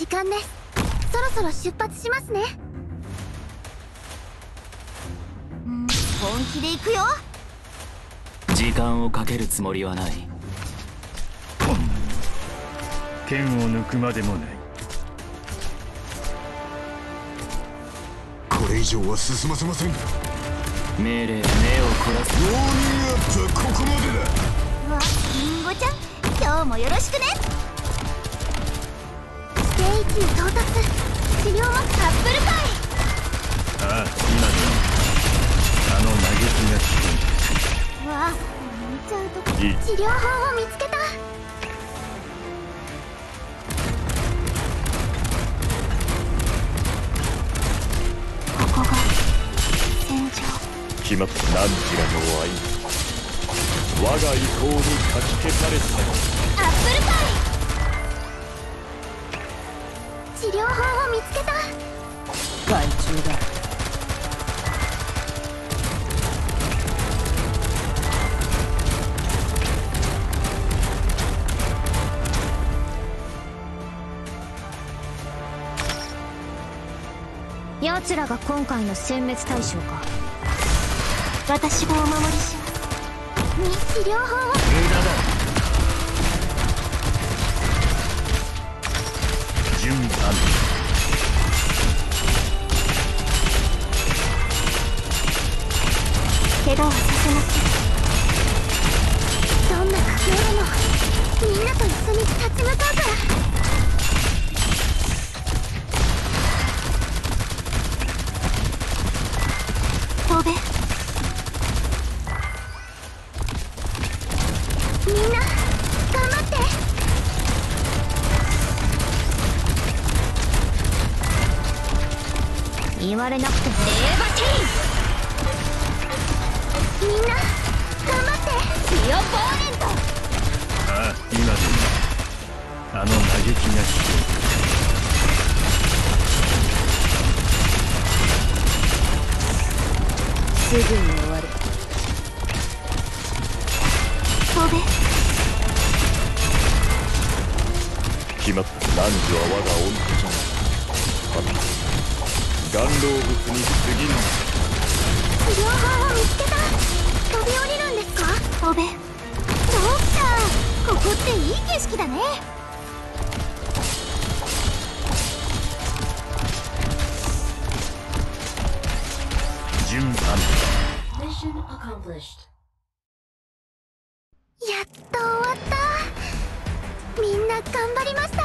時間です。そろそろ出発しますね。うん本気で行くよ。時間をかけるつもりはない。剣を抜くまでもない。これ以上は進ませません命令目を凝らす。ウォーミングアップはここまでだ？わりんごちゃん今日もよろしくねステージに到達治療もアップルパイああ今であの嘆きが聞わあ見ちゃうとこ治療法を見つけたここが戦場。決まった何時らの愛我が意向にかき消されたアップルパイ。治療法を見つけた。害虫だ。奴らが今回の殲滅対象か。私がお守りします。に治療法を。無駄だ怪我はさせませんどんな苦境でもみんなと一緒に立ち言われなくてもレーバテみんな頑張って。ィージオポーネントああ今でもあの嘆きが聞こすぐに終わる。飛べ決まった汝は我が恩子じゃない岩老物に過ぎぬ治療法を見つけた飛び降りるんですか飛べドクターここっていい景色だね順安 Mission accomplished. やっと終わった。みんな頑張りました。